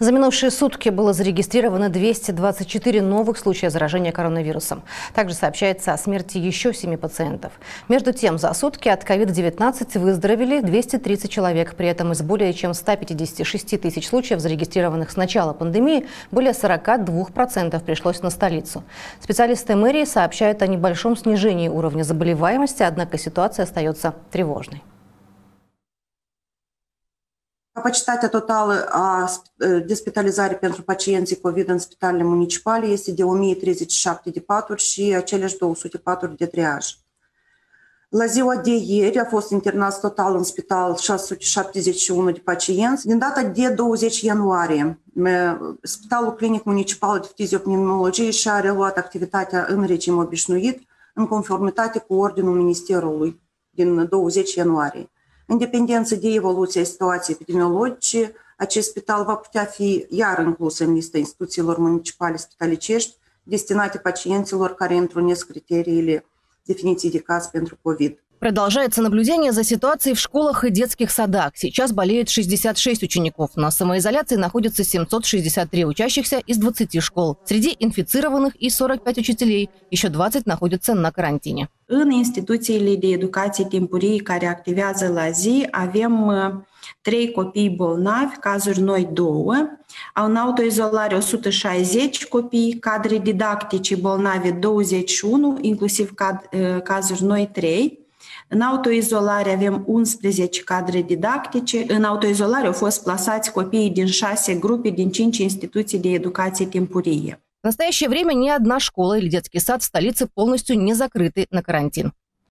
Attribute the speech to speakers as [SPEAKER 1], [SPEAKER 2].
[SPEAKER 1] За минувшие сутки было зарегистрировано 224 новых случая заражения коронавирусом. Также сообщается о смерти еще 7 пациентов. Между тем, за сутки от COVID-19 выздоровели 230 человек. При этом из более чем 156 тысяч случаев, зарегистрированных с начала пандемии, более 42% пришлось на столицу. Специалисты мэрии сообщают о небольшом снижении уровня заболеваемости, однако ситуация остается тревожной.
[SPEAKER 2] Capacitatea totală a de spitalizare pentru pacienții COVID în spitalele municipale este de 1037 de paturi și aceleași 204 de triaj. La ziua de ieri a fost internați total în spital 671 de pacienți. Din data de 20 ianuarie, Spitalul Clinic Municipal de Fiziopneumologie și-a reluat activitatea în regim obișnuit, în conformitate cu Ordinul Ministerului din 20 ianuarie. În dependență de evoluția situației epidemiologice, acest spital va putea fi iar inclus în lista instituțiilor municipale spitalicești destinate pacienților care întrunesc criteriile definiției de caz pentru COVID.
[SPEAKER 1] Продолжается наблюдение за ситуацией в школах и детских садах. Сейчас болеет 66 учеников. На самоизоляции находятся 763 учащихся из 20 школ. Среди инфицированных и 45 учителей. Еще 20 находятся на карантине.
[SPEAKER 3] În instituțiile de educație timpurie care activează la zi avem trei copii bolnavi, cazuri noi două, în autoizolare 160 copii, cadre didactice bolnavi 21, inclusiv cazuri noi 3. În autoizolare avem 11 cadre didactice. În autoizolare au fost plasați copiii din șase grupe din cinci instituții de educație timpurie.
[SPEAKER 1] В настоящее время ни одна школа или детский сад в столице полностью не закрыты на карантин.